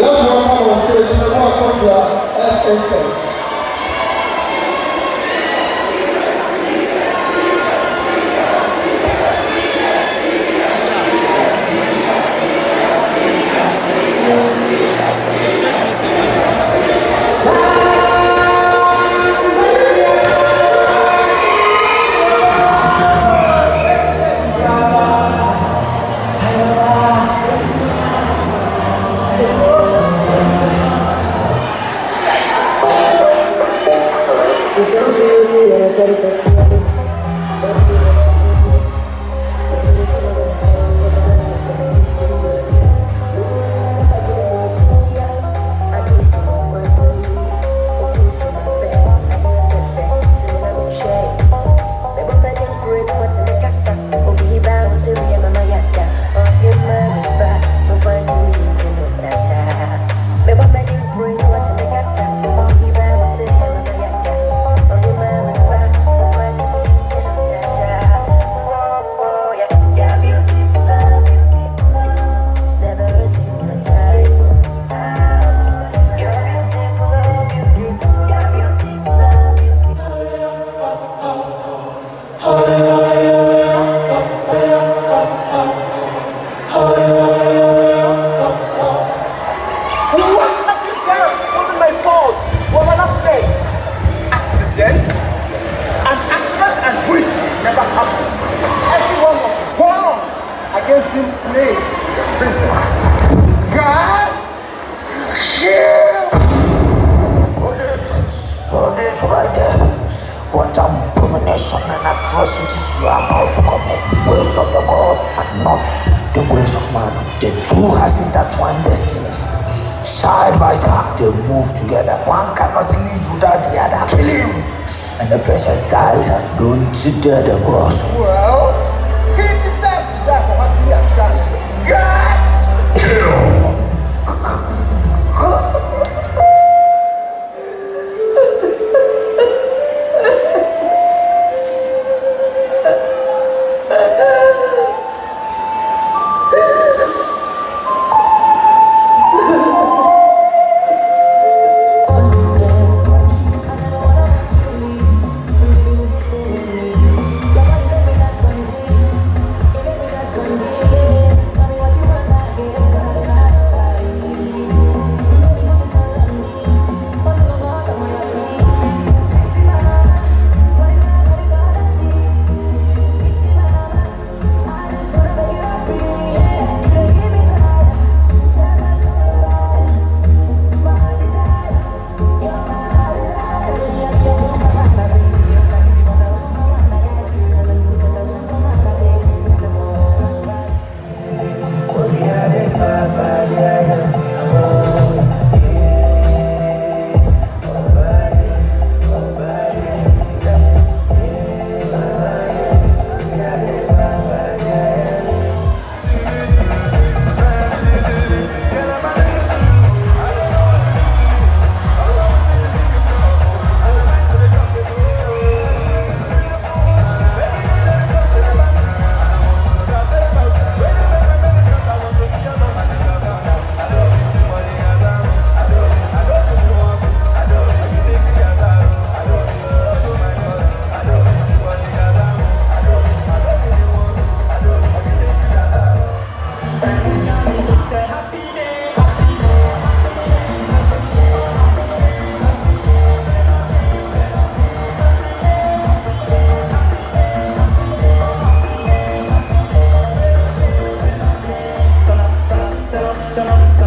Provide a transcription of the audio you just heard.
Yes, I'm on stage. I'm on the SHS. What abomination and atrocities you are about to commit. Ways of the gods and not the ways of man. The two has intertwined destiny. Side by side, they move together. One cannot live without the other. Kill him. And the princess dies as blown to dead the gods. Well, he deserves to die for what he has done. God, Kill. Shalom.